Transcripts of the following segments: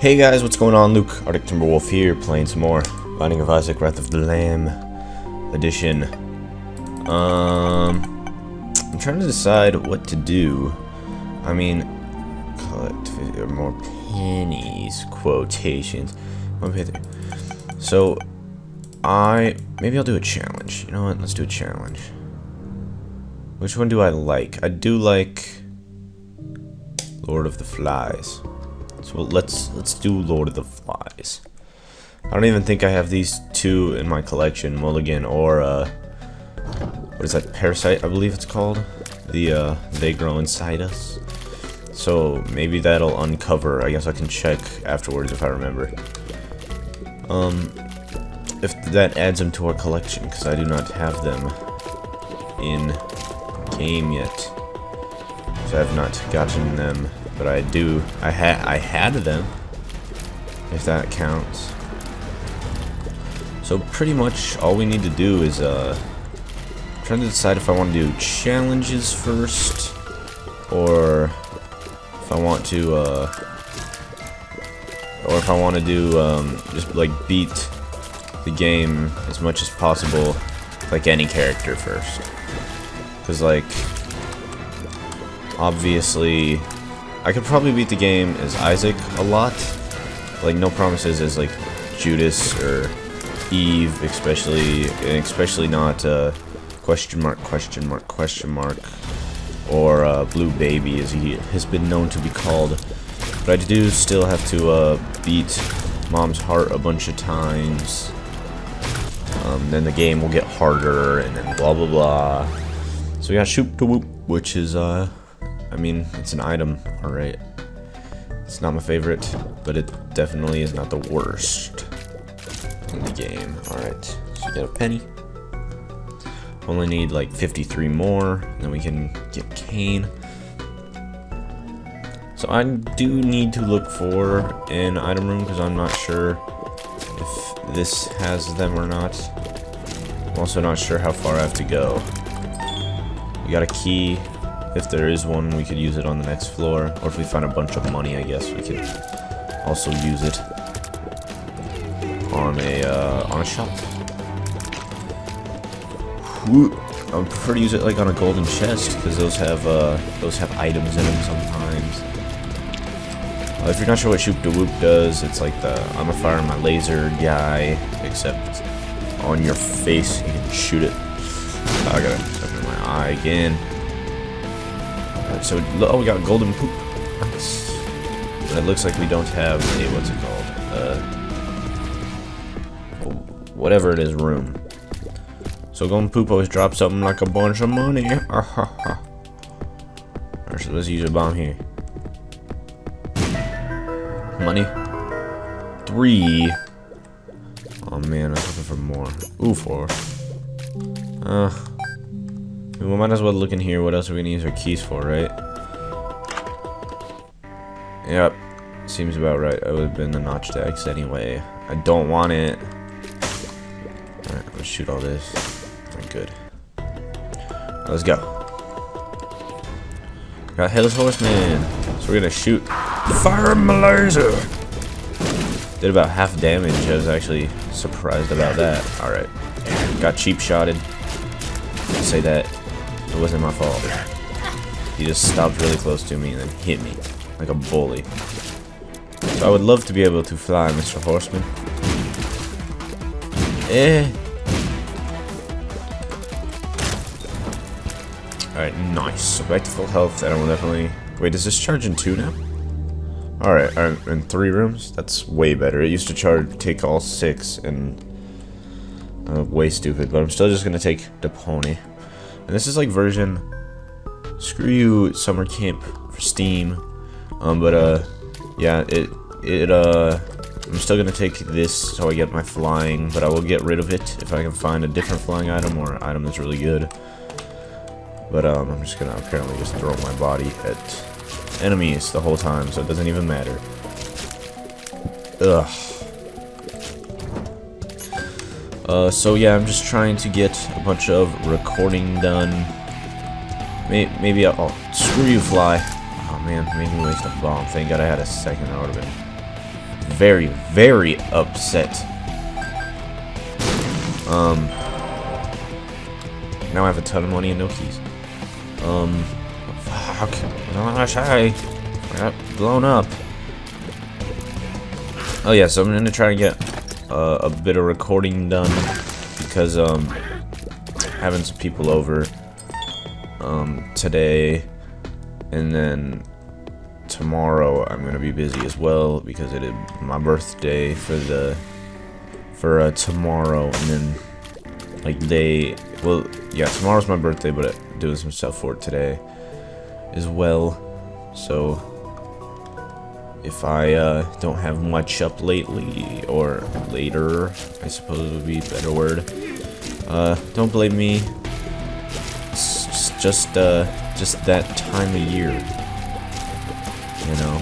Hey guys, what's going on? Luke, Arctic Timberwolf here, playing some more Binding of Isaac, Wrath of the Lamb edition. Um, I'm trying to decide what to do. I mean, collect more pennies, quotations. So, I maybe I'll do a challenge. You know what? Let's do a challenge. Which one do I like? I do like Lord of the Flies. So let's let's do Lord of the Flies. I don't even think I have these two in my collection, Mulligan or uh, what is that? Parasite, I believe it's called. The uh, they grow inside us. So maybe that'll uncover. I guess I can check afterwards if I remember. Um, if that adds them to our collection, because I do not have them in game yet. So I have not gotten them but I do. I had I had them, if that counts. So pretty much all we need to do is uh, trying to decide if I want to do challenges first, or if I want to, uh, or if I want to do um, just like beat the game as much as possible, like any character first, because like obviously I could probably beat the game as Isaac a lot. Like, no promises as, like, Judas or Eve, especially, and especially not, uh, question mark, question mark, question mark, or, uh, Blue Baby, as he has been known to be called. But I do still have to, uh, beat Mom's heart a bunch of times. Um, then the game will get harder, and then blah blah blah. So we got Shoop da Whoop, which is, uh, I mean, it's an item, alright. It's not my favorite, but it definitely is not the worst in the game. Alright, so get a penny. Only need like 53 more, then we can get Cain. So I do need to look for an item room because I'm not sure if this has them or not. I'm also not sure how far I have to go. We got a key, if there is one, we could use it on the next floor. Or if we find a bunch of money, I guess we could also use it on a uh, on a shop. I would prefer to use it like on a golden chest because those have uh, those have items in them sometimes. Uh, if you're not sure what Shoop da Whoop does, it's like the I'm a fire my laser guy, except on your face you can shoot it. I gotta open my eye again. Right, so, oh, we got golden poop. Nice. It looks like we don't have a, what's it called? Uh, whatever it is, room. So golden poop always drops something like a bunch of money. Alright, so let's use a bomb here. Money. Three. Oh man, I was looking for more. Ooh, four. We might as well look in here. What else are we gonna use our keys for, right? Yep. Seems about right. I would have been the notched Axe anyway. I don't want it. Alright, let's shoot all this. Good. Let's go. Got Headless Horseman. So we're gonna shoot. Fire my laser! Did about half damage. I was actually surprised about that. Alright. Got cheap shotted. Say that it wasn't my fault. He just stopped really close to me and then hit me like a bully. So I would love to be able to fly, Mr. Horseman. Eh. Alright, nice. So back to full health, and I will definitely... Wait, does this charge in two now? Alright, right, in three rooms? That's way better. It used to charge, take all six, and... Uh, way stupid, but I'm still just gonna take the pony. And this is like version, screw you, summer camp for Steam. Um, but uh, yeah, it it uh, I'm still gonna take this so I get my flying, but I will get rid of it if I can find a different flying item or item that's really good. But um, I'm just gonna apparently just throw my body at enemies the whole time, so it doesn't even matter. Ugh. Uh, so yeah, I'm just trying to get a bunch of recording done. Maybe, maybe I'll, oh, screw you, fly. Oh man, made me waste a bomb. Thank God I had a second. That would have been very, very upset. Um, now I have a ton of money and no keys. Um, fuck. Gosh, I got blown up. Oh yeah, so I'm gonna try to get uh, a bit of recording done because um, having some people over um, today, and then tomorrow I'm gonna be busy as well because it is my birthday for the for uh, tomorrow, and then like day. Well, yeah, tomorrow's my birthday, but I'm doing some stuff for it today as well. So if I uh, don't have much up lately, or later, I suppose would be a better word. Uh, don't blame me. It's just, uh, just that time of year. You know?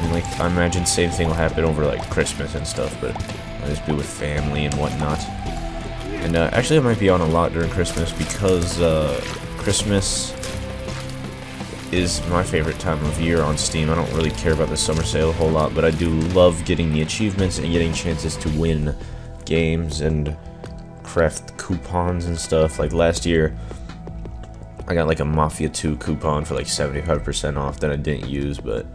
And, like, I imagine same thing will happen over, like, Christmas and stuff, but I'll just be with family and whatnot. And, uh, actually I might be on a lot during Christmas because, uh, Christmas is my favorite time of year on Steam. I don't really care about the summer sale a whole lot, but I do love getting the achievements and getting chances to win games and craft coupons and stuff. Like last year, I got like a Mafia 2 coupon for like 75% off that I didn't use, but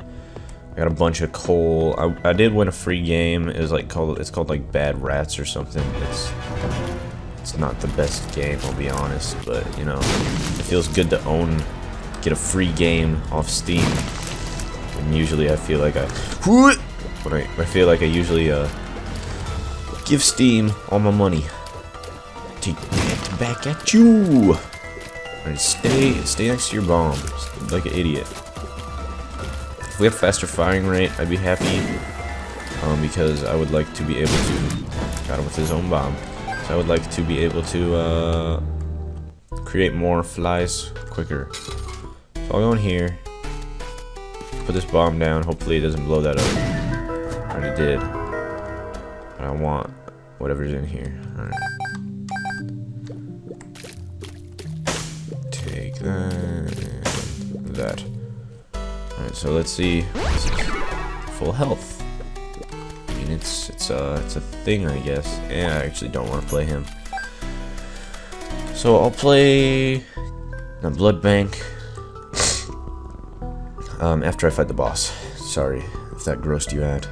I got a bunch of coal. I, I did win a free game. It was like called it's called like Bad Rats or something. It's it's not the best game, I'll be honest, but you know, it feels good to own get a free game off Steam. And usually I feel like I when I I feel like I usually uh give Steam all my money. Take that back at you. Alright, stay stay next to your bomb. Like an idiot. If we have faster firing rate, I'd be happy. Um, because I would like to be able to got him with his own bomb. So I would like to be able to uh create more flies quicker. So I'll go in here. Put this bomb down. Hopefully it doesn't blow that up. Already did. But I want whatever's in here. Alright. Take that. That. Alright, so let's see. full health. I mean, it's it's a it's a thing, I guess. Yeah, I actually don't want to play him. So I'll play the blood bank um, after I fight the boss. Sorry if that grossed you out.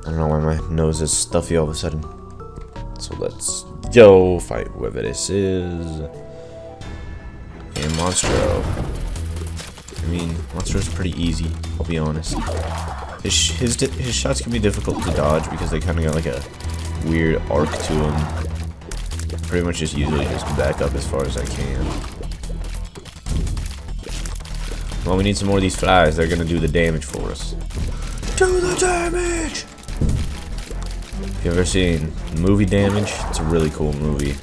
I don't know why my nose is stuffy all of a sudden. So let's go fight whoever this is. And Monstro. I mean, Monstro's pretty easy, I'll be honest. His, his, his shots can be difficult to dodge because they kind of got like a weird arc to them. Pretty much just usually just back up as far as I can. Well, we need some more of these flies. They're gonna do the damage for us. Do the damage! If you ever seen movie Damage, it's a really cool movie.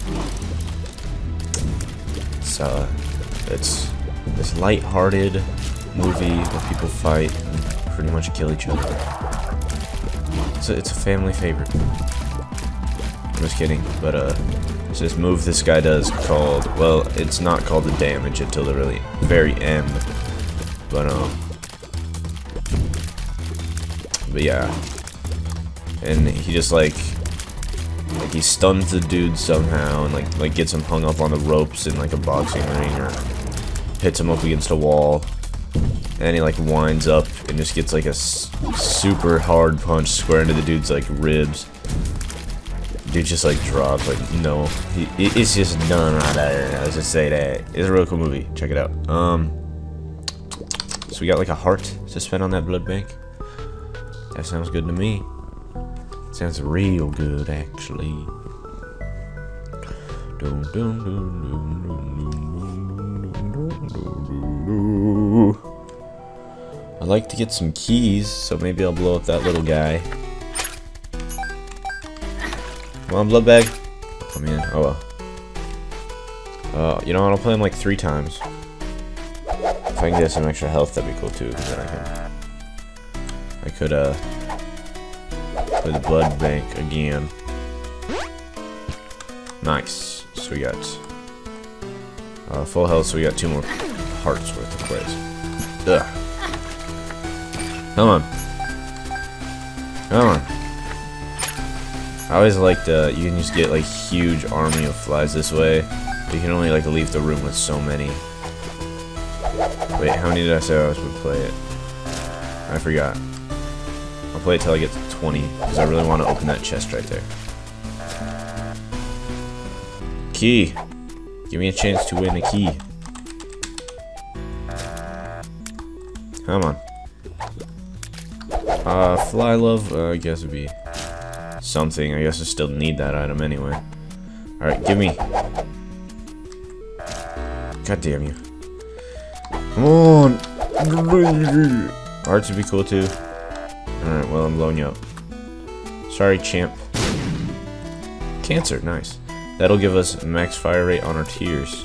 It's uh, it's this light-hearted movie where people fight and pretty much kill each other. It's a, it's a family favorite. I'm just kidding, but uh, it's this move this guy does called, well, it's not called the damage until the really very end. But, um... But yeah. And he just, like... Like, he stuns the dude somehow and, like, like gets him hung up on the ropes in, like, a boxing ring or hits him up against a wall. And he, like, winds up and just gets, like, a super hard punch square into the dude's, like, ribs. Dude just like drops like no. He, it's just done right there. Let's just say that. It's a real cool movie. Check it out. Um so we got like a heart to spend on that blood bank. That sounds good to me. Sounds real good, actually. I like to get some keys, so maybe I'll blow up that little guy. Come on, blood bag. Oh man, oh well. Uh, you know I'll play him like three times. If I can get some extra health, that'd be cool too, because then I can... I could, uh... Play the blood bank again. Nice. So we got... Uh, full health, so we got two more hearts worth of plays. Ugh. Come on. Come on. I always liked, uh, you can just get, like, huge army of flies this way. You can only, like, leave the room with so many. Wait, how many did I say I was to play it? I forgot. I'll play it till I get to 20, because I really want to open that chest right there. Key! Give me a chance to win a key. Come on. Uh, fly love, uh, I guess would be something. I guess I still need that item anyway. Alright, give me. God damn you. Come on! Hearts would be cool too. Alright, well, I'm blowing you up. Sorry, champ. Cancer, nice. That'll give us max fire rate on our tears.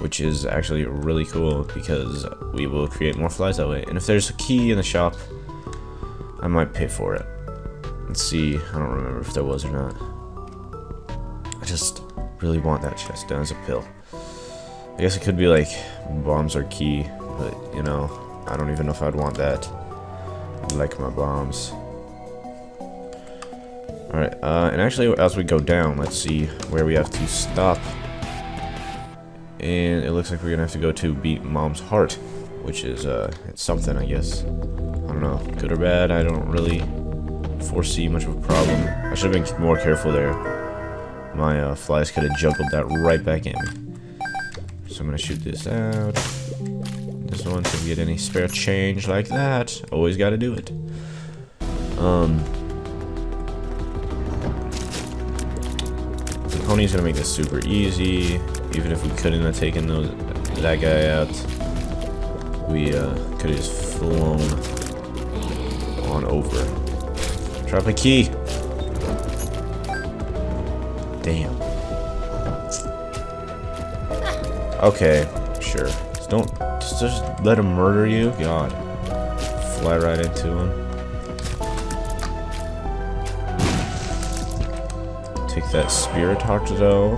Which is actually really cool because we will create more flies that way. And if there's a key in the shop, I might pay for it. Let's see. I don't remember if there was or not. I just really want that chest down as a pill. I guess it could be like bombs are key, but you know, I don't even know if I'd want that. I like my bombs. Alright, uh, and actually as we go down, let's see where we have to stop. And it looks like we're gonna have to go to beat Mom's Heart, which is, uh, it's something, I guess. I don't know, good or bad, I don't really foresee much of a problem. I should have been more careful there. My uh, flies could have juggled that right back me. So I'm gonna shoot this out. This one to get any spare change like that. Always gotta do it. Um, the pony's gonna make this super easy. Even if we couldn't have taken those, that guy out, we uh, could have just flown on over. Drop a key. Damn. Okay, sure. Just don't just, just let him murder you. God. Fly right into him. Take that spirit though.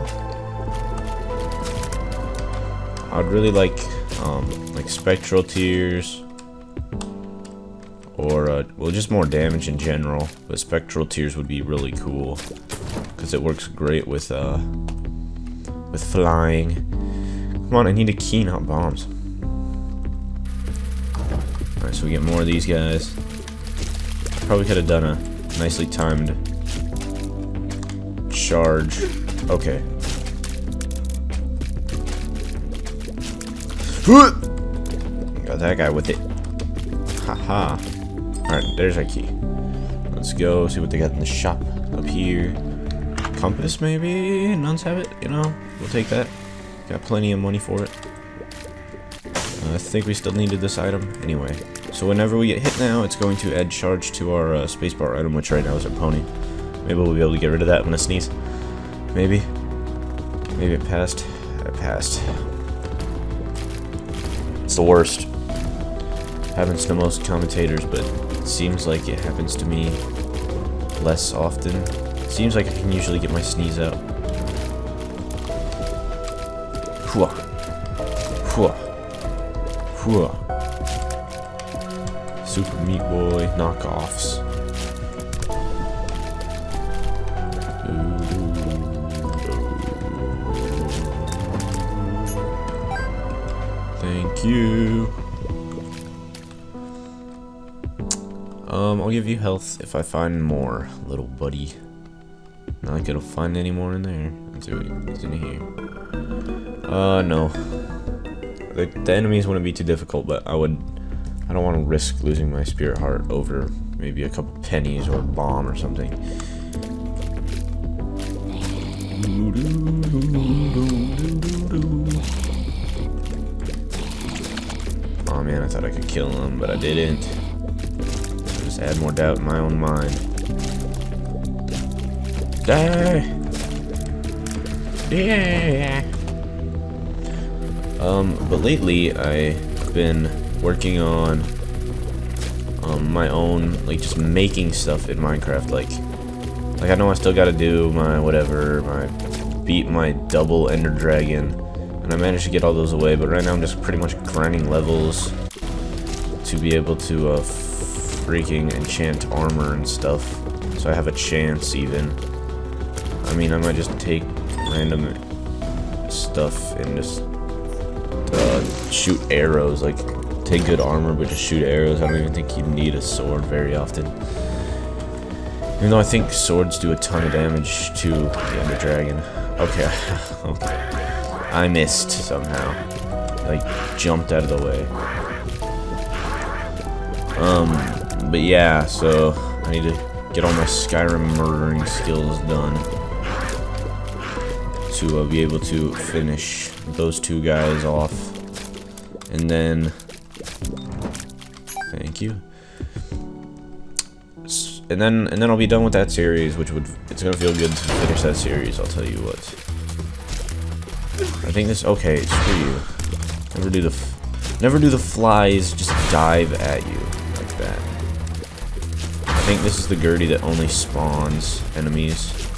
I'd really like um like spectral tears or uh, well just more damage in general but spectral tears would be really cool because it works great with uh with flying come on I need a key not bombs alright so we get more of these guys probably could have done a nicely timed charge okay got that guy with it haha Alright, there's our key. Let's go see what they got in the shop up here. Compass, maybe? Nun's Habit, you know? We'll take that. Got plenty of money for it. Uh, I think we still needed this item. Anyway, so whenever we get hit now, it's going to add charge to our uh, spacebar item, which right now is our pony. Maybe we'll be able to get rid of that when I sneeze. Maybe. Maybe it passed. It passed. It's the worst. Happens to most commentators, but it seems like it happens to me less often. Seems like I can usually get my sneeze out. Hua. Hua. Hua. Super Meat Boy knockoffs. Thank you. Um, I'll give you health if I find more, little buddy. Not it'll find any more in there. Let's see what's in here. Uh, no. The, the enemies wouldn't be too difficult, but I would... I don't want to risk losing my spirit heart over maybe a couple pennies or a bomb or something. Oh man, I thought I could kill him, but I didn't Just add more doubt in my own mind. Die! Yeah! Um, but lately I've been working on um, my own, like just making stuff in Minecraft. Like, like I know I still gotta do my whatever, my beat my double Ender Dragon, and I managed to get all those away. But right now I'm just pretty much grinding levels to be able to uh, freaking enchant armor and stuff. So I have a chance, even. I mean, I might just take random stuff and just uh, shoot arrows. Like, take good armor, but just shoot arrows. I don't even think you need a sword very often. Even though I think swords do a ton of damage to the Ender Dragon. Okay, okay. I missed somehow. Like, jumped out of the way. Um, but yeah, so I need to get all my Skyrim murdering skills done to uh, be able to finish those two guys off. And then, thank you. And then, and then I'll be done with that series, which would, it's gonna feel good to finish that series, I'll tell you what. I think this, okay, screw you. Never do the, never do the flies just dive at you like that. I think this is the Gurdy that only spawns enemies.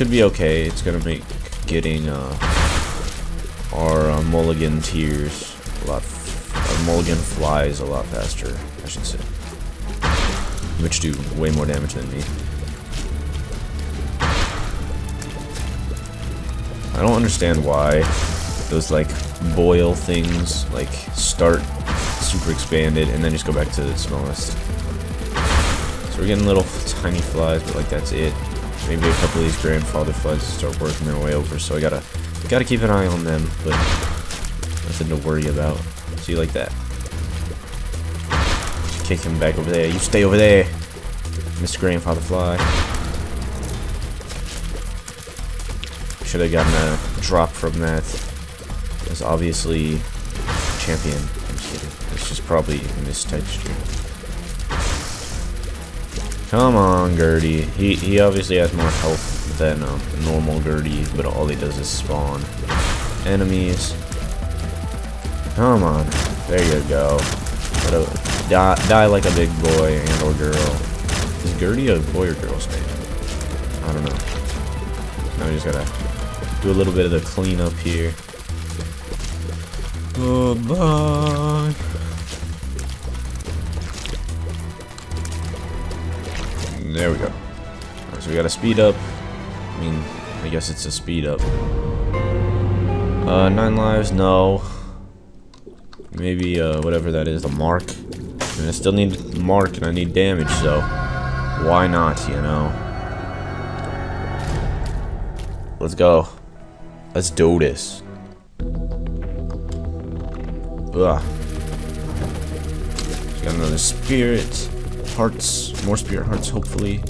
Which could be okay, it's gonna make getting, uh, our uh, mulligan tears a lot, our mulligan flies a lot faster, I should say which do way more damage than me. I don't understand why those like boil things like start super expanded and then just go back to the smallest. So we're getting little tiny flies, but like that's it. Maybe a couple of these grandfather flies start working their way over, so I gotta gotta keep an eye on them, but nothing to worry about. See like that kick him back over there. You stay over there, Mr. Grandfather Fly. Should have gotten a drop from that. It's obviously champion. I'm just kidding. It's just probably mistexture. Come on, Gurdy. He he obviously has more health than um, normal Gurdy, but all he does is spawn enemies. Come on. There you go. Die, die like a big boy and or girl. Is Gurdy a boy or girl's name? I don't know. Now we just gotta do a little bit of the cleanup here. Goodbye. There we go. Right, so we got a speed up. I mean, I guess it's a speed up. Uh, nine lives? No. Maybe, uh, whatever that is, the mark. And I still need mark and I need damage, so why not, you know? Let's go. Let's do this. Ugh. Got another spirit. Hearts. More spirit hearts, hopefully.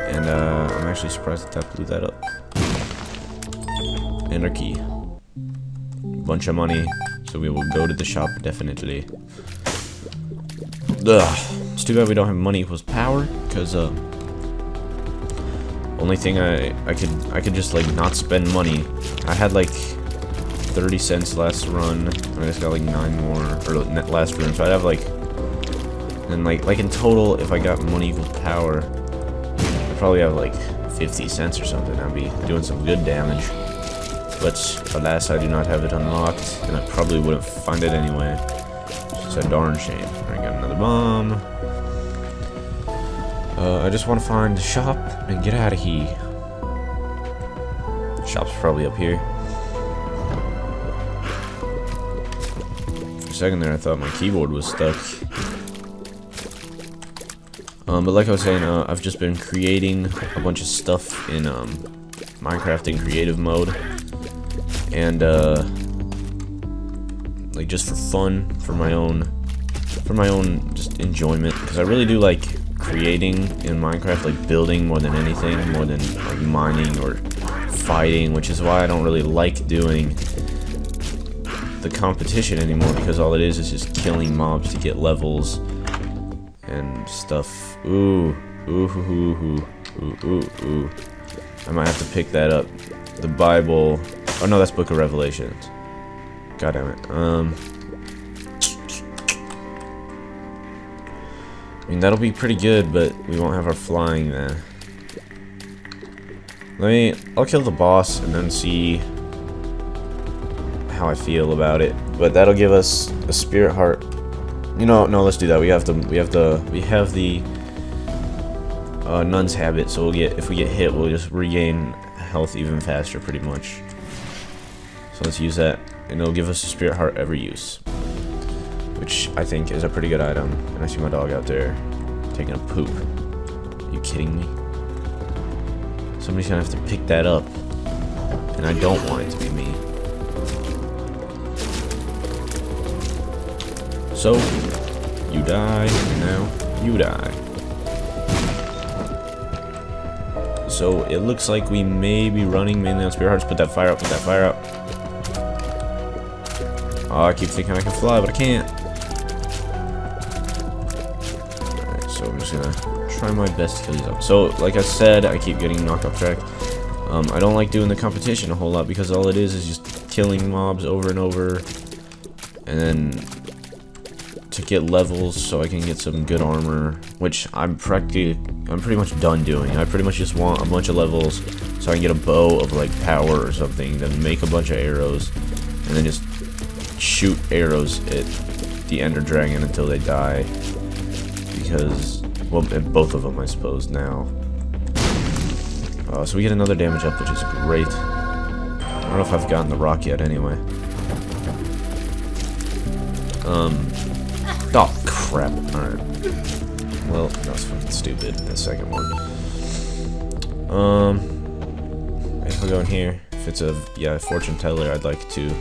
And, uh, I'm actually surprised that that blew that up. Anarchy. Bunch of money. So we will go to the shop, definitely. Ugh. It's too bad we don't have money equals power, because, uh... Only thing I, I could, I could just, like, not spend money. I had, like, 30 cents last run. I just got, like, 9 more, or last run, so I'd have, like... And, like, like in total, if I got money equals power, I'd probably have, like, 50 cents or something. I'd be doing some good damage. But alas, I do not have it unlocked, and I probably wouldn't find it anyway. It's a darn shame. I got another bomb. Uh, I just want to find the shop and get out of here. Shop's probably up here. For a second there, I thought my keyboard was stuck. Um, but like I was saying, uh, I've just been creating a bunch of stuff in um, Minecraft in creative mode and uh, like just for fun, for my own, for my own just enjoyment, because I really do like creating in Minecraft, like building more than anything, more than like mining or fighting, which is why I don't really like doing the competition anymore, because all it is is just killing mobs to get levels and stuff. Ooh, ooh, ooh, ooh, ooh, ooh. I might have to pick that up. The Bible Oh no, that's Book of Revelations. God damn it. Um. I mean, that'll be pretty good, but we won't have our flying then. Let me... I'll kill the boss and then see how I feel about it. But that'll give us a spirit heart You know, no, let's do that. We have the, we have the, we have the uh, Nun's Habit, so we'll get, if we get hit, we'll just regain health even faster, pretty much. So let's use that, and it'll give us a Spirit Heart every use. Which I think is a pretty good item. And I see my dog out there taking a poop. Are you kidding me? Somebody's gonna have to pick that up. And I don't want it to be me. So, you die, and now you die. So, it looks like we may be running mainly on Spirit Hearts. Put that fire up, put that fire up. Oh, I keep thinking I can fly, but I can't. Alright, so I'm just gonna try my best to kill these up. So, like I said, I keep getting knocked off track. Um, I don't like doing the competition a whole lot because all it is is just killing mobs over and over. And then to get levels so I can get some good armor, which I'm practically, I'm pretty much done doing. I pretty much just want a bunch of levels so I can get a bow of like power or something, then make a bunch of arrows, and then just shoot arrows at the Ender Dragon until they die. Because, well, both of them, I suppose, now. Uh, so we get another damage up, which is great. I don't know if I've gotten the rock yet, anyway. Um, Oh, crap. Alright. Well, that was fucking stupid, the second one. Um, if I go in here, if it's a, yeah, fortune teller, I'd like to.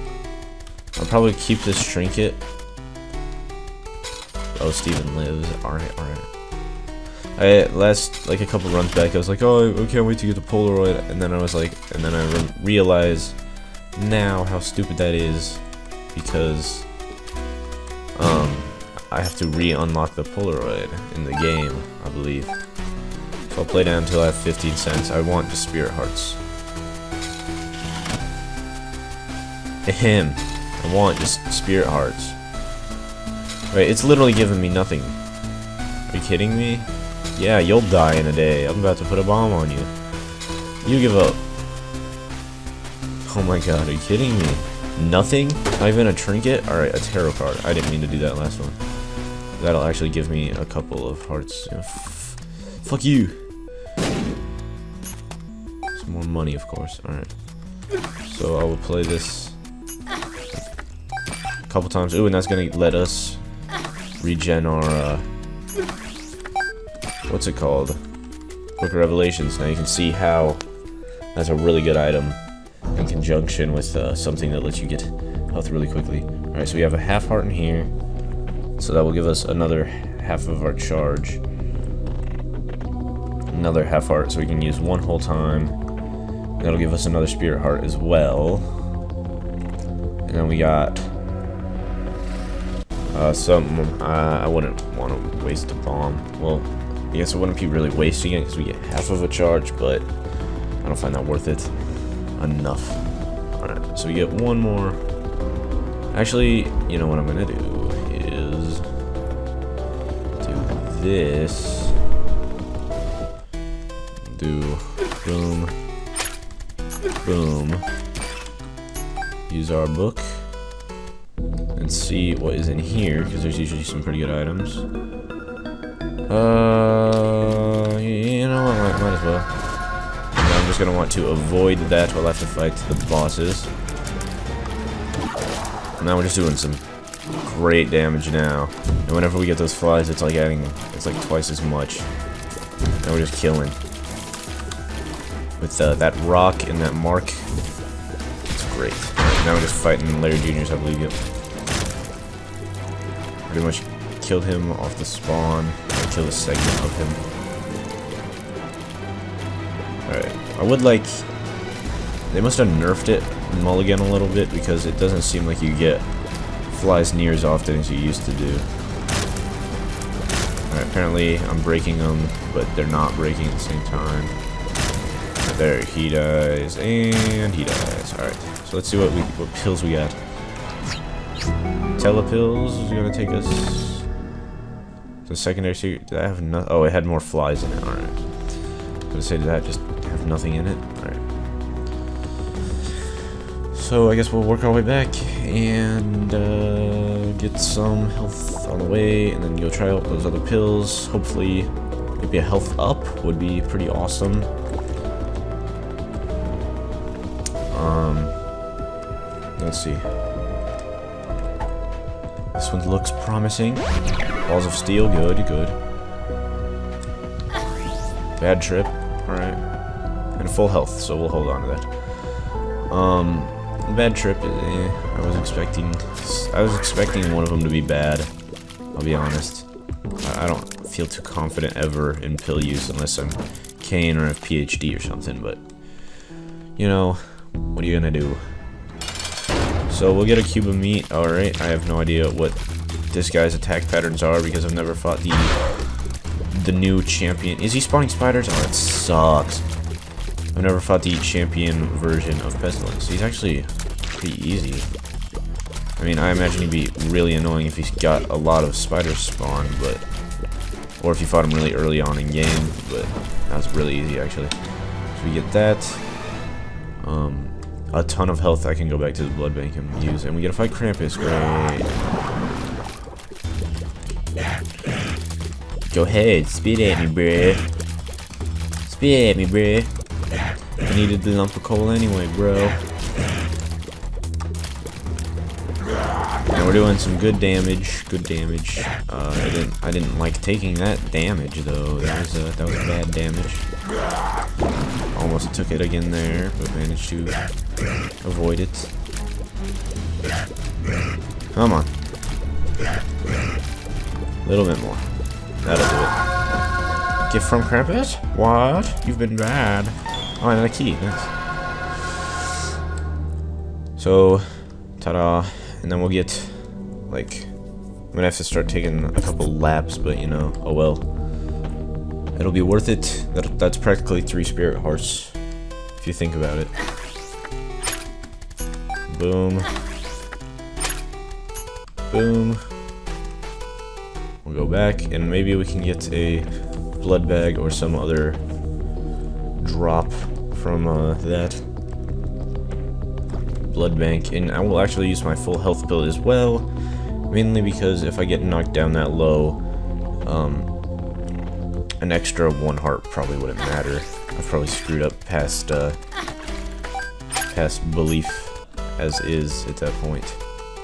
I'll probably keep this trinket. Oh, Steven lives. Alright, alright. I, last, like a couple runs back, I was like, oh, I can't wait to get the Polaroid, and then I was like, and then I re realized now how stupid that is, because, um, I have to re-unlock the Polaroid in the game, I believe. So I'll play down until I have 15 cents. I want the Spirit Hearts. Him. I want just Spirit Hearts. Wait, it's literally giving me nothing. Are you kidding me? Yeah, you'll die in a day. I'm about to put a bomb on you. You give up. Oh my god, are you kidding me? Nothing? Not even a trinket? Alright, a tarot card. I didn't mean to do that last one. That'll actually give me a couple of hearts. fuck you! Some more money, of course. Alright. So I will play this a couple times. Ooh, and that's gonna let us regen our, uh, what's it called? Book of Revelations. Now you can see how that's a really good item in conjunction with uh, something that lets you get health really quickly. Alright, so we have a half heart in here. So that will give us another half of our charge. Another half heart, so we can use one whole time. That'll give us another spirit heart as well. And then we got uh, some. Uh, I wouldn't want to waste a bomb. Well, I guess I wouldn't be really wasting it because we get half of a charge, but I don't find that worth it enough. Alright, so we get one more. Actually, you know what I'm gonna do this. Do boom, boom. Use our book and see what is in here because there's usually some pretty good items. Uh, you know what? Might, might as well. I'm just gonna want to avoid that while I have to fight the bosses. Now we're just doing some great damage now. And whenever we get those flies, it's like adding, it's like twice as much. And we're just killing. With uh, that rock and that mark, it's great. Right, now we're just fighting Larry Juniors, I believe. Yep. Pretty much killed him off the spawn. I killed a segment of him. Alright. I would like... They must have nerfed it Mulligan a little bit because it doesn't seem like you get flies near as often as you used to do. Apparently I'm breaking them, but they're not breaking at the same time. There, he dies, and he dies. Alright, so let's see what we what pills we got. Telepills is gonna take us to secondary secret. Did I have no oh it had more flies in it, alright. I was gonna say did that just have nothing in it? So I guess we'll work our way back and uh, get some health on the way, and then go try out those other pills. Hopefully, maybe a health up would be pretty awesome. Um, let's see. This one looks promising. Balls of steel, good, good. Bad trip, alright. And full health, so we'll hold on to that. Um, bad trip, eh, I was expecting, I was expecting one of them to be bad. I'll be honest. I, I don't feel too confident ever in pill use unless I'm Cain or have PhD or something, but, you know, what are you gonna do? So we'll get a cube of meat. Alright, I have no idea what this guy's attack patterns are because I've never fought the the new champion. Is he spawning spiders? Oh, that sucks. I've never fought the champion version of Pestilence. He's actually pretty easy. I mean, I imagine he'd be really annoying if he's got a lot of spiders spawn, but... Or if you fought him really early on in game, but that was really easy, actually. So we get that. Um, a ton of health I can go back to the blood bank and use. And we get to fight Krampus. Great. Go ahead, spit at me, bruh. Spit at me, bruh. I needed the lump of coal anyway, bro. And we're doing some good damage. Good damage. Uh, I didn't. I didn't like taking that damage though. That was a that was bad damage. Almost took it again there, but managed to avoid it. Come on. A little bit more. That'll do it. Gift from Krampus? What? You've been bad. Oh, and a key. Nice. So, ta-da. And then we'll get, like, I'm gonna have to start taking a couple laps, but you know, oh well. It'll be worth it. That, that's practically three spirit hearts, if you think about it. Boom. Boom. We'll go back, and maybe we can get a blood bag or some other drop from uh, that blood bank. And I will actually use my full health build as well, mainly because if I get knocked down that low, um, an extra one heart probably wouldn't matter. I've probably screwed up past, uh, past belief as is at that point.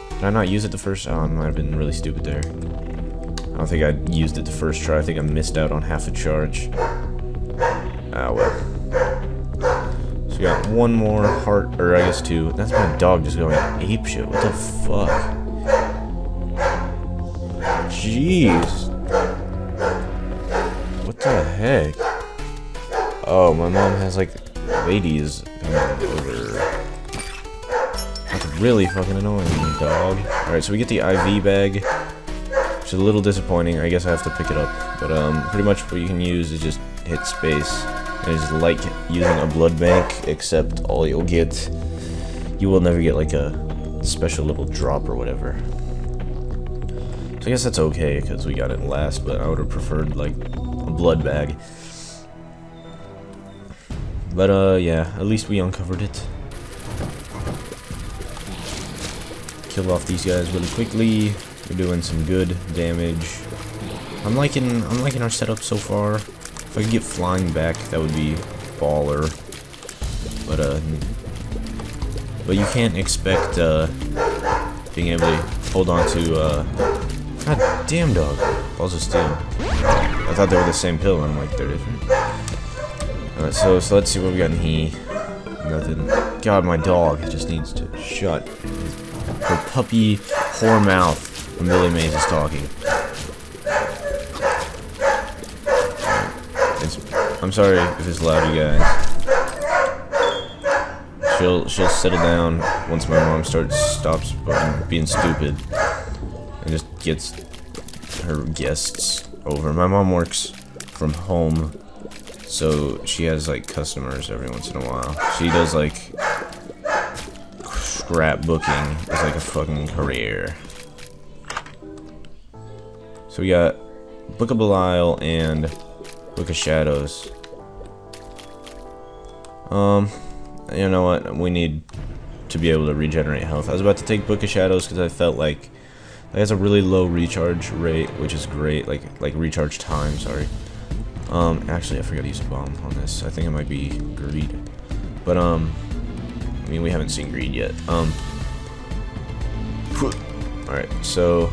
Did I not use it the first? Oh, I might have been really stupid there. I don't think I used it the first try. I think I missed out on half a charge. Ah, well. One more heart, or I guess two. That's my dog just going ape shit. What the fuck? Jeez. What the heck? Oh, my mom has like ladies coming over. That's really fucking annoying, dog. Alright, so we get the IV bag. Which is a little disappointing. I guess I have to pick it up. But um, pretty much what you can use is just hit space. It's like using a blood bank, except all you'll get, you will never get like a special little drop or whatever. So I guess that's okay, because we got it last, but I would have preferred like a blood bag. But uh, yeah, at least we uncovered it. Kill off these guys really quickly. We're doing some good damage. I'm liking I'm liking our setup so far. If I could get flying back, that would be baller. But uh but you can't expect uh being able to hold on to uh God damn dog. Balls of steel. I thought they were the same pill, and I'm like they're different. Alright, so so let's see what we got in here. Nothing. God, my dog just needs to shut her puppy whore mouth when Billy Mays is talking. It's, I'm sorry if it's loud, you guys. She'll she'll settle down once my mom starts stops being stupid and just gets her guests over. My mom works from home, so she has like customers every once in a while. She does like scrapbooking as like a fucking career. So we got Book of Belial and Book of Shadows. Um, you know what? We need to be able to regenerate health. I was about to take Book of Shadows because I felt like It has a really low recharge rate, which is great. Like like recharge time. Sorry. Um, actually, I forgot to use a bomb on this. I think it might be greed, but um, I mean we haven't seen greed yet. Um. All right, so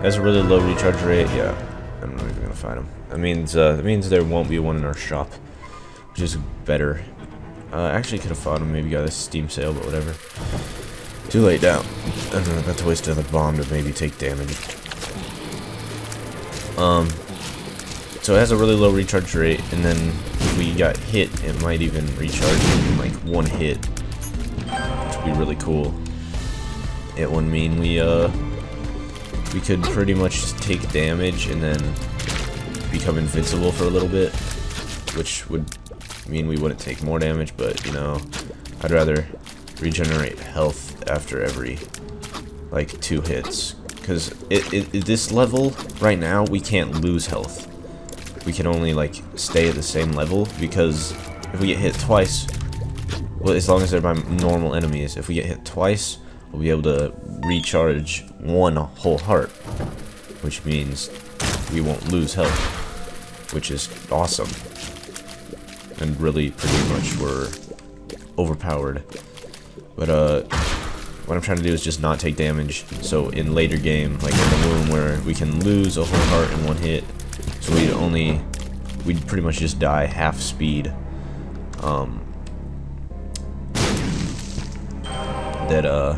has a really low recharge rate. Yeah, I'm not even gonna fight him. That means uh, that means there won't be one in our shop, is better. Uh, actually, could have fought him. Maybe got a Steam sale, but whatever. Too late now. I'm about to waste another bomb to maybe take damage. Um. So it has a really low recharge rate, and then if we got hit, it might even recharge in like one hit, which would be really cool. It would mean we uh we could pretty much take damage and then become invincible for a little bit, which would mean we wouldn't take more damage, but, you know, I'd rather regenerate health after every, like, two hits. Because it, it, this level, right now, we can't lose health. We can only, like, stay at the same level, because if we get hit twice, well, as long as they're by normal enemies, if we get hit twice, we'll be able to recharge one whole heart, which means we won't lose health, which is awesome. And really, pretty much, we're overpowered. But, uh, what I'm trying to do is just not take damage, so in later game, like in the Womb, where we can lose a whole heart in one hit, so we'd only, we'd pretty much just die half speed. Um, that, uh,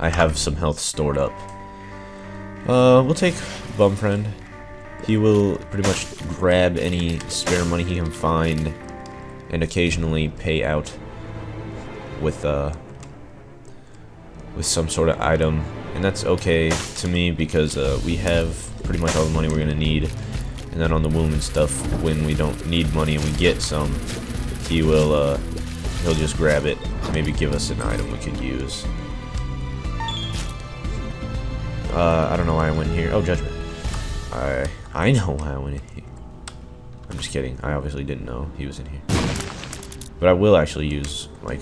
I have some health stored up. Uh, we'll take Bum Friend. He will pretty much grab any spare money he can find and occasionally pay out with, uh, with some sort of item. And that's okay to me because, uh, we have pretty much all the money we're gonna need. And then on the womb and stuff, when we don't need money and we get some, he will, uh, he'll just grab it, maybe give us an item we could use. Uh, I don't know why I went here. Oh, Judgment. I I know why I went in here. I'm just kidding. I obviously didn't know he was in here. But I will actually use, like,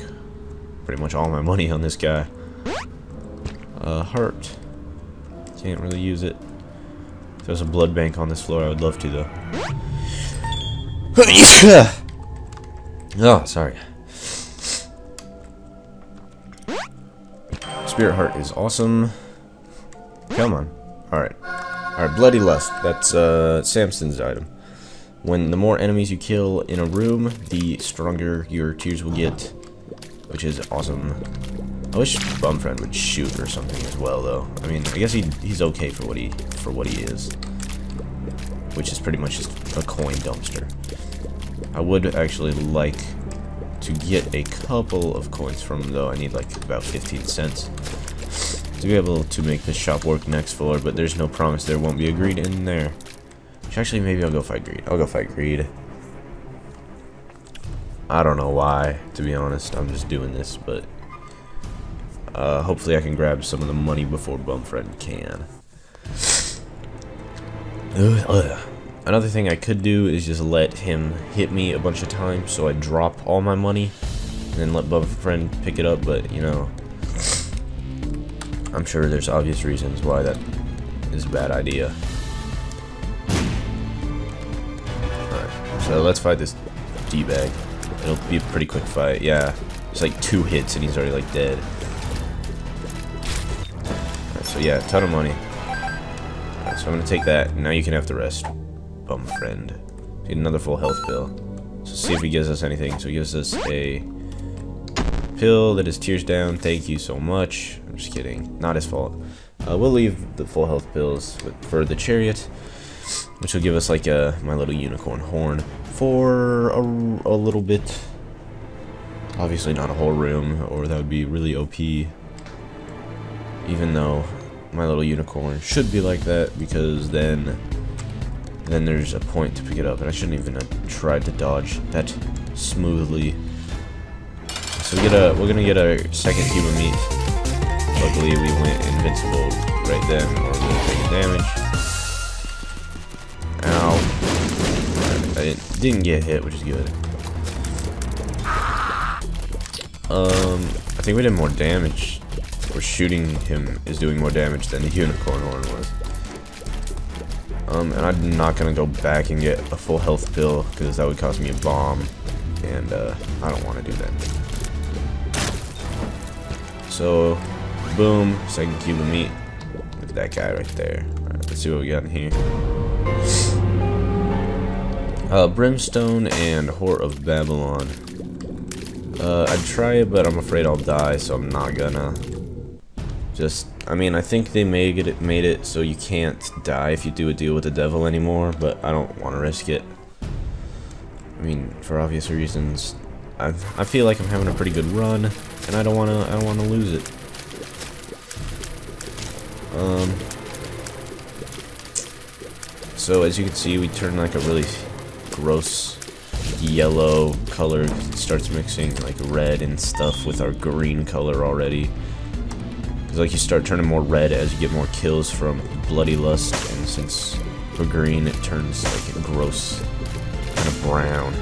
pretty much all my money on this guy. Uh, heart. Can't really use it. If there's a blood bank on this floor, I would love to, though. oh, sorry. Spirit Heart is awesome. Come on. Alright. Alright, Bloody Lust. That's uh, Samson's item. When the more enemies you kill in a room, the stronger your tears will get, which is awesome. I wish Bumfriend would shoot or something as well, though. I mean, I guess he he's okay for what he for what he is, which is pretty much just a coin dumpster. I would actually like to get a couple of coins from him, though. I need like about 15 cents to be able to make this shop work next floor, but there's no promise there won't be a greed in there. Actually, maybe I'll go fight greed. I'll go fight greed. I don't know why, to be honest. I'm just doing this, but uh, hopefully I can grab some of the money before Bumfriend can. Another thing I could do is just let him hit me a bunch of times so I drop all my money and then let Bumfriend pick it up, but you know, I'm sure there's obvious reasons why that is a bad idea. So let's fight this D-bag. It'll be a pretty quick fight. Yeah, it's like two hits and he's already like dead. Right, so yeah, ton of money. Right, so I'm gonna take that. Now you can have the rest. Bum friend. Need another full health pill. So see if he gives us anything. So he gives us a pill that is tears down. Thank you so much. I'm just kidding. Not his fault. Uh, we'll leave the full health pills for the chariot, which will give us like a my little unicorn horn for a, a little bit. Obviously not a whole room, or that would be really OP. Even though my little unicorn should be like that, because then then there's a point to pick it up, and I shouldn't even have tried to dodge that smoothly. So we get a, we're gonna get a second cube of meat. Luckily we went invincible right then, or we would take damage. I didn't get hit, which is good. Um, I think we did more damage or shooting him is doing more damage than the unicorn horn was. Um, and I'm not gonna go back and get a full health pill, because that would cost me a bomb, and, uh, I don't want to do that. So, boom, second cube of meat. Look at that guy right there. Alright, let's see what we got in here. Uh, Brimstone and Whore of Babylon. Uh, I'd try it, but I'm afraid I'll die, so I'm not gonna. Just, I mean, I think they made it, made it so you can't die if you do a deal with the devil anymore, but I don't want to risk it. I mean, for obvious reasons. I, I feel like I'm having a pretty good run, and I don't want to, I don't want to lose it. Um, so as you can see, we turn like a really gross yellow color it starts mixing like red and stuff with our green color already. It's like you start turning more red as you get more kills from Bloody Lust, and since we're green, it turns like gross kind of brown.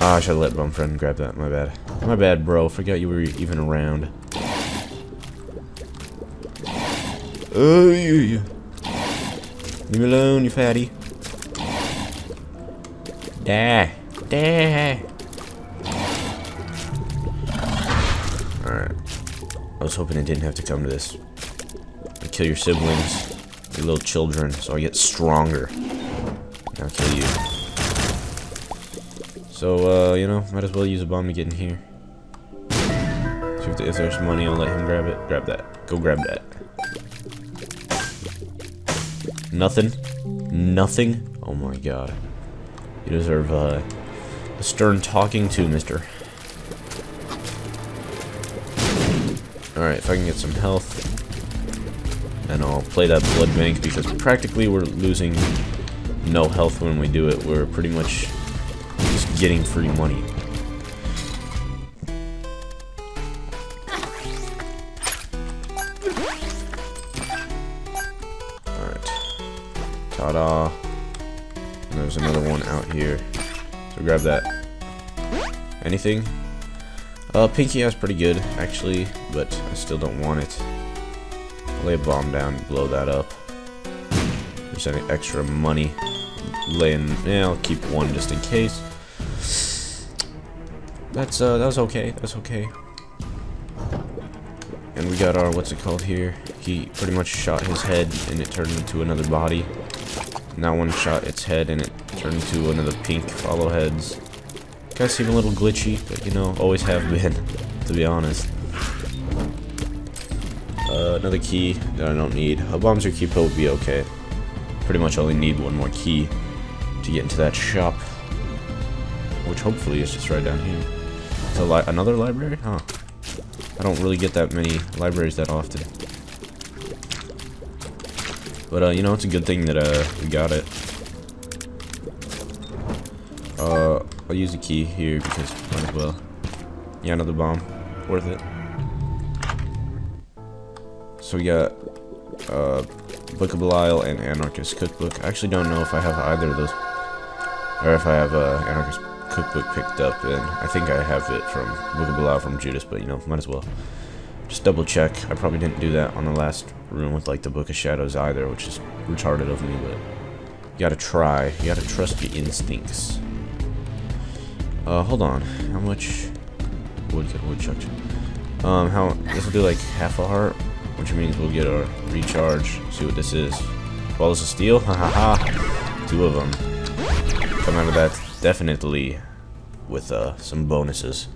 Ah, I should have let Bum Friend grab that. My bad. My bad, bro. Forgot you were even around. Oh, yeah. Leave me alone, you fatty. Die. Die. Alright. I was hoping it didn't have to come to this. I kill your siblings, your little children, so I get stronger. I'll kill you. So, uh, you know, might as well use a bomb to get in here. If there's money, I'll let him grab it. Grab that. Go grab that. Nothing? Nothing? Oh my god. You deserve uh, a stern talking to, mister. Alright, if I can get some health, then I'll play that blood bank, because practically we're losing no health when we do it. We're pretty much just getting free money. Alright. Ta-da. And there's another one out here. So grab that. Anything? Uh, Pinky has pretty good, actually, but I still don't want it. Lay a bomb down blow that up. There's any extra money. Laying, yeah, I'll keep one just in case. That's, uh, that was okay, that's okay. And we got our, what's it called here? He pretty much shot his head and it turned into another body. Now one shot its head and it turned into another pink follow heads. Guys seem a little glitchy, but you know, always have been, to be honest. Uh, another key that I don't need. A bombs key pill would be okay. Pretty much only need one more key to get into that shop. Which hopefully is just right down here. It's li another library? Huh. I don't really get that many libraries that often. But, uh, you know, it's a good thing that, uh, we got it. Uh, I'll use the key here because might as well. Yeah, another bomb. Worth it. So we got, uh, Book of Belial and Anarchist Cookbook. I actually don't know if I have either of those. Or if I have, uh, Anarchist Cookbook picked up, and I think I have it from Book of Belial from Judas, but, you know, might as well. Just double check. I probably didn't do that on the last room with like the Book of Shadows either, which is retarded of me, but you gotta try. You gotta trust your instincts. Uh, hold on. How much wood get woodchuck? Um, how this will do like half a heart, which means we'll get a recharge. See what this is. Balls of steel? Ha ha ha. Two of them. Come out of that definitely with uh, some bonuses.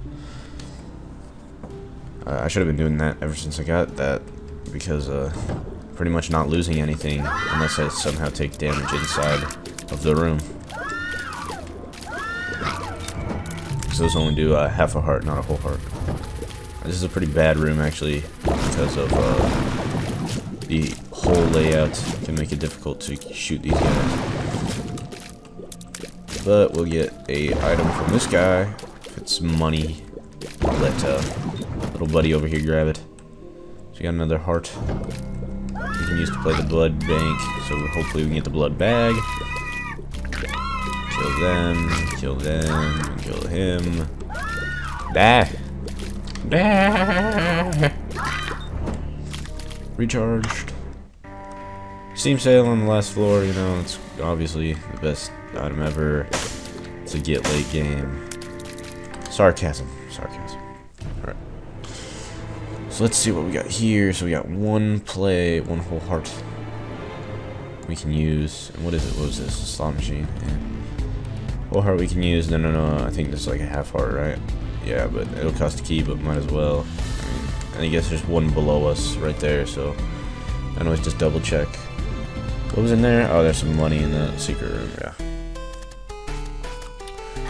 Uh, I should have been doing that ever since I got that, because uh, pretty much not losing anything unless I somehow take damage inside of the room. So those only do uh, half a heart, not a whole heart. This is a pretty bad room actually, because of uh, the whole layout can make it difficult to shoot these guys. But we'll get a item from this guy. If it's money, let uh, little buddy over here grab it. So we got another heart. We can use to play the blood bank, so hopefully we can get the blood bag. Kill them, kill them, kill him. Die! Die! recharged. Steam sale on the last floor, you know, it's obviously the best item ever to get late game. Sarcasm. So let's see what we got here. So we got one play, one whole heart we can use. And what is it? What was this? A slot machine. Yeah. Whole heart we can use. No, no, no. I think this is like a half heart, right? Yeah, but it'll cost a key, but might as well. I, mean, I guess there's one below us right there, so I always just double check. What was in there? Oh, there's some money in the secret room, yeah.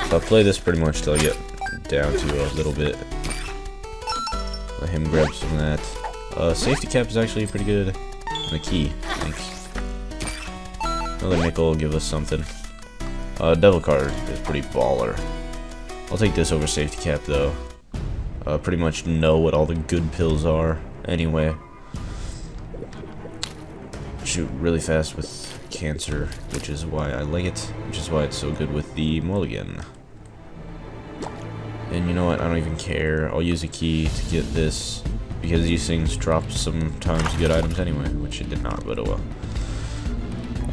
So I'll play this pretty much till I get down to a little bit. Let him grab some of that. Uh, safety cap is actually pretty good. And a key, thanks. Another nickel will give us something. Uh, devil card is pretty baller. I'll take this over safety cap though. Uh, pretty much know what all the good pills are anyway shoot really fast with cancer, which is why I like it, which is why it's so good with the mulligan. And you know what, I don't even care, I'll use a key to get this, because these things drop sometimes good items anyway, which it did not, but oh well.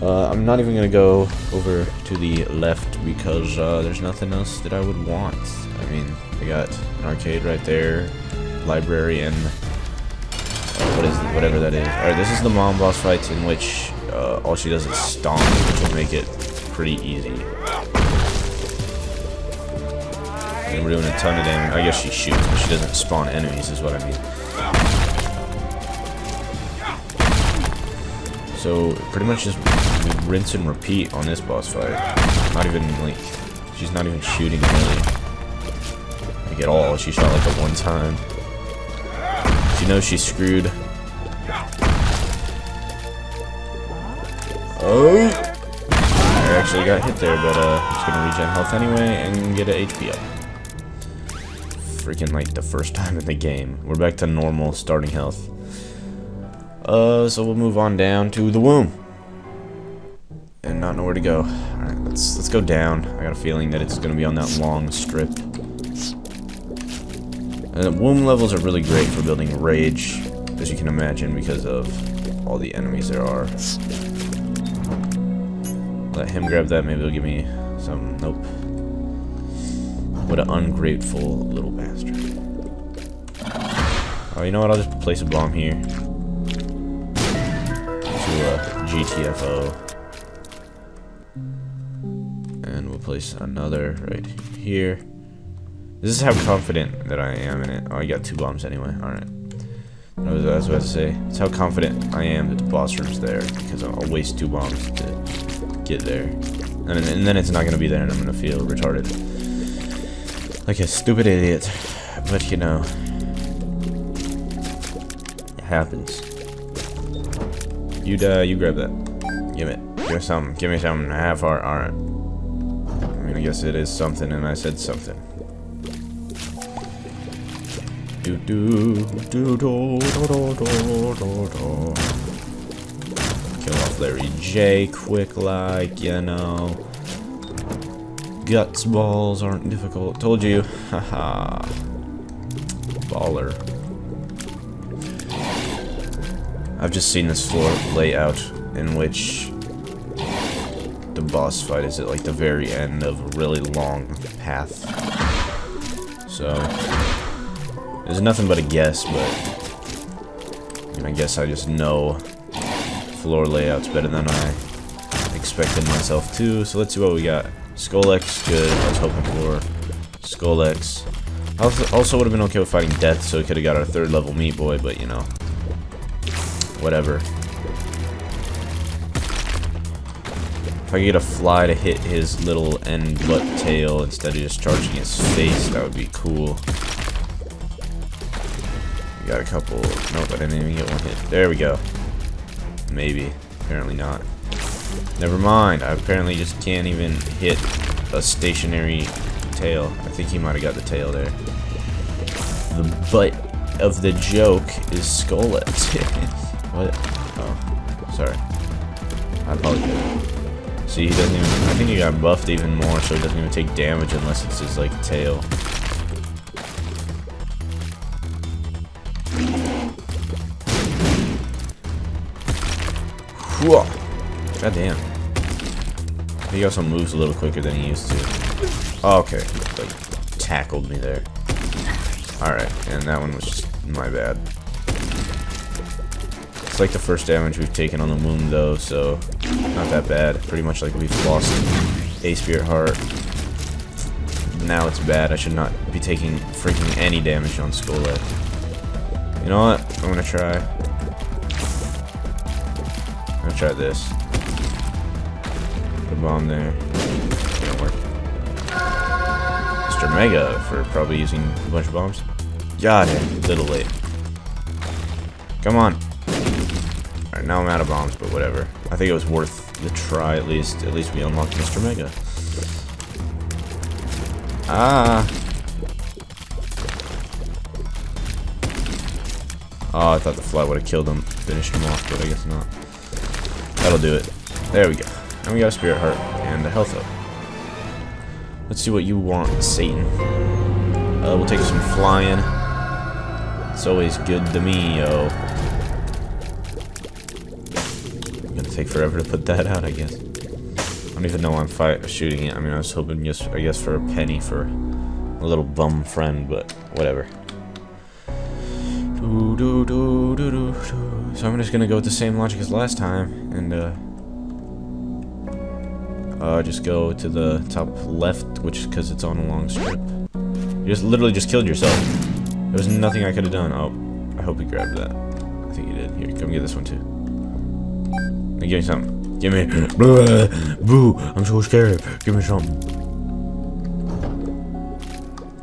Uh, I'm not even going to go over to the left because uh, there's nothing else that I would want. I mean, I got an arcade right there, library, and what is whatever that is. Alright, this is the mom boss fight in which uh, all she does is stomp, which will make it pretty easy. And we're doing a ton of damage. I guess she shoots, but she doesn't spawn enemies, is what I mean. So, pretty much just rinse and repeat on this boss fight. Not even, like, she's not even shooting, really. Like, at all. She shot, like, a one time. She knows she's screwed. Oh! I actually got hit there, but uh, it's gonna regen health anyway and get an HP up. Freaking like the first time in the game. We're back to normal starting health. Uh, so we'll move on down to the womb. And not know where to go. Alright, let's let's go down. I got a feeling that it's gonna be on that long strip. And the womb levels are really great for building rage, as you can imagine, because of all the enemies there are. Let him grab that, maybe he'll give me some... Nope. What an ungrateful little bastard. Oh, you know what? I'll just place a bomb here. To uh, a GTFO. And we'll place another right here. This is how confident that I am in it. Oh, I got two bombs anyway. Alright. I was, I was about to say. It's how confident I am that the boss room's there. Because I'll waste two bombs to get there. And, and then it's not going to be there and I'm going to feel retarded like a stupid idiot. But you know, it happens. You uh, you grab that. Give it. Give me something. Give me something. Half heart. All right. I mean, I guess it is something, and I said something. Do do do do do do do do. do. Kill off Larry J. Quick, like you know. Guts balls aren't difficult. Told you. Haha. Baller. I've just seen this floor layout in which the boss fight is at like the very end of a really long path. So there's nothing but a guess, but I guess I just know floor layout's better than I expected myself to. So let's see what we got. Scolex, good. I was hoping for Scolex. Also would have been okay with fighting Death, so we could have got our third level Meat Boy, but you know. Whatever. If I could get a fly to hit his little end butt tail instead of just charging his face, that would be cool. We got a couple. Nope, I didn't even get one hit. There we go. Maybe. Apparently not. Never mind. I apparently just can't even hit a stationary tail. I think he might have got the tail there. The butt of the joke is Skullet. what? Oh, sorry. I apologize. See, he doesn't even... I think he got buffed even more, so he doesn't even take damage unless it's his, like, tail. Whoa. God damn. He also moves a little quicker than he used to. Oh, okay. Like, tackled me there. Alright, and that one was just my bad. It's like the first damage we've taken on the womb, though, so not that bad. Pretty much like we've lost a Spirit Heart. Now it's bad. I should not be taking freaking any damage on Scolex. You know what? I'm gonna try. I'm gonna try this. Bomb there. Didn't work. Mr. Mega for probably using a bunch of bombs. Got it. A little late. Come on. Alright, now I'm out of bombs, but whatever. I think it was worth the try at least. At least we unlocked Mr. Mega. Ah. Oh, I thought the fly would have killed him, finished him off, but I guess not. That'll do it. There we go. And we got a spirit heart and a health up. Let's see what you want, Satan. Uh, we'll take some flying. It's always good to me, yo. Gonna take forever to put that out, I guess. I don't even know why I'm fight shooting it. I mean, I was hoping just, I guess, for a penny for a little bum friend, but whatever. Do, do, do, do, do, do. So I'm just gonna go with the same logic as last time, and uh, uh, just go to the top left, which because it's on a long strip. You just literally just killed yourself. There was nothing I could have done. Oh, I hope he grabbed that. I think he did. Here, come get this one too. Now give me something. Give me. Boo! I'm so scared. Give me something.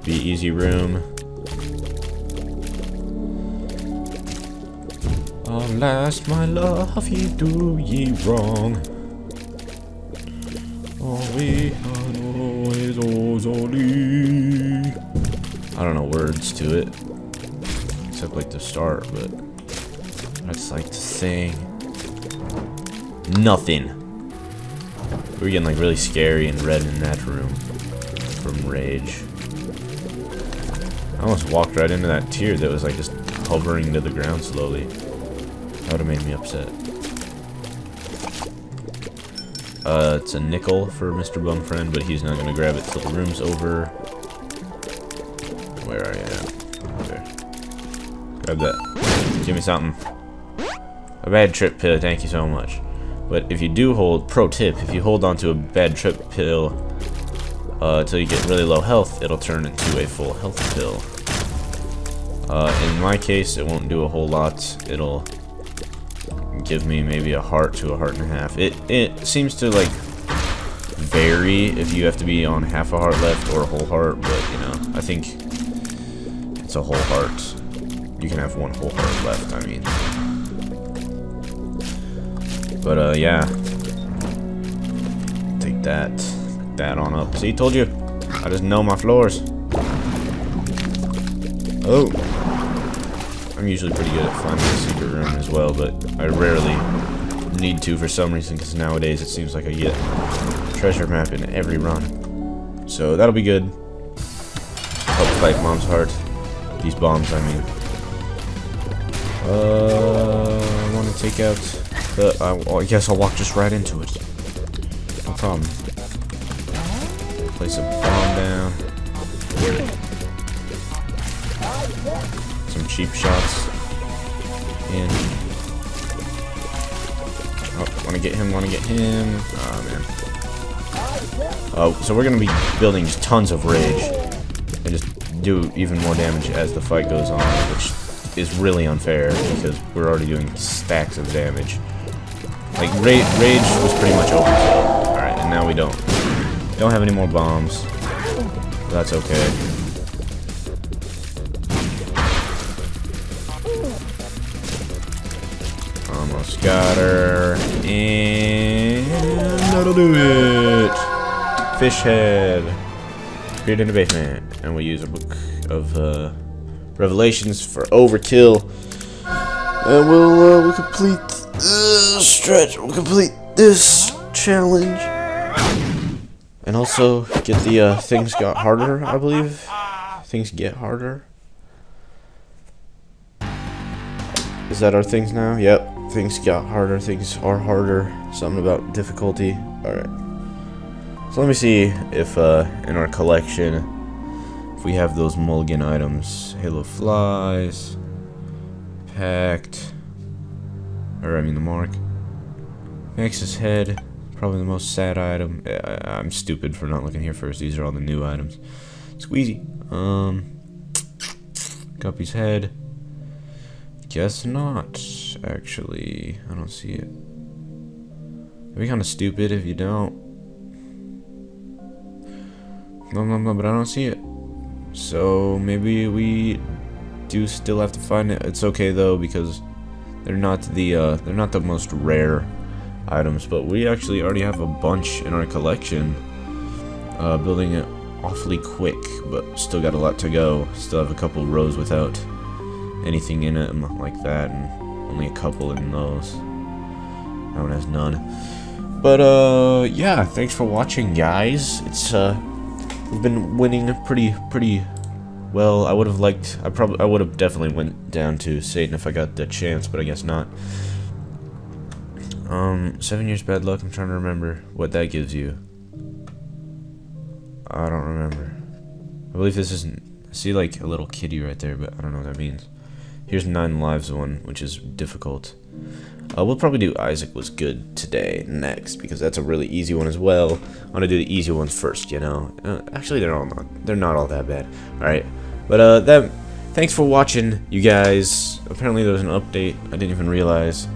Be easy room. Alas, my love, ye do ye wrong. I don't know words to it. Except like the start, but I just like to sing. Nothing. We're getting like really scary and red in that room from rage. I almost walked right into that tear that was like just hovering to the ground slowly. That would have made me upset. Uh, it's a nickel for Mr. Bumfriend, but he's not going to grab it till the room's over. Where are you. Grab that. Give me something. A bad trip pill, thank you so much. But if you do hold, pro tip, if you hold onto a bad trip pill uh, until you get really low health, it'll turn into a full health pill. Uh, in my case, it won't do a whole lot. It'll give me maybe a heart to a heart and a half. It it seems to like vary if you have to be on half a heart left or a whole heart, but you know, I think it's a whole heart. You can have one whole heart left, I mean. But uh yeah. Take that. That on up. See, told you. I just know my floors. Oh. I'm usually pretty good at finding a secret room as well, but I rarely need to for some reason, because nowadays it seems like I get treasure map in every run. So that'll be good. Help fight Mom's heart. These bombs, I mean. Uh, I want to take out the... I, I guess I'll walk just right into it. No problem. Place a bomb down. Cheap shots. In. Oh, wanna get him, wanna get him. Oh, man. Oh, so we're gonna be building just tons of rage. And just do even more damage as the fight goes on, which is really unfair, because we're already doing stacks of damage. Like, ra Rage was pretty much overkill. Alright, and now we don't. Don't have any more bombs. That's okay. Her. And that'll do it. Fish head. Appeared in the basement. And we use a book of uh, Revelations for overkill. And we'll, uh, we'll complete this stretch. We'll complete this challenge. And also get the uh, things got harder, I believe. Things get harder. Is that our things now? Yep. Things got harder, things are harder. Something about difficulty. Alright. So let me see if uh, in our collection, if we have those mulligan items. Halo Flies, Pact, or I mean the Mark. Max's Head, probably the most sad item. I, am stupid for not looking here first. These are all the new items. Squeezy. Um, Guppy's Head. Guess not, actually. I don't see it. It'd be kind of stupid if you don't. No, no, no, but I don't see it. So maybe we do still have to find it. It's okay though because they're not the uh, they're not the most rare items, but we actually already have a bunch in our collection. Uh, building it awfully quick, but still got a lot to go. Still have a couple rows without anything in it like that, and only a couple in those. That one has none. But, uh, yeah, thanks for watching, guys. It's, uh, we've been winning pretty, pretty well. I would have liked, I probably, I would have definitely went down to Satan if I got the chance, but I guess not. Um, seven years bad luck, I'm trying to remember what that gives you. I don't remember. I believe this isn't, I see like a little kitty right there, but I don't know what that means. Here's nine lives one, which is difficult. Uh, we'll probably do Isaac was good today next because that's a really easy one as well. I want to do the easy ones first, you know. Uh, actually, they're all not they're not all that bad. All right, but uh, that thanks for watching, you guys. Apparently, there was an update. I didn't even realize.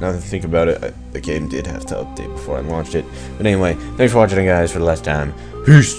Now that I think about it, I, the game did have to update before I launched it. But anyway, thanks for watching, guys, for the last time. Peace.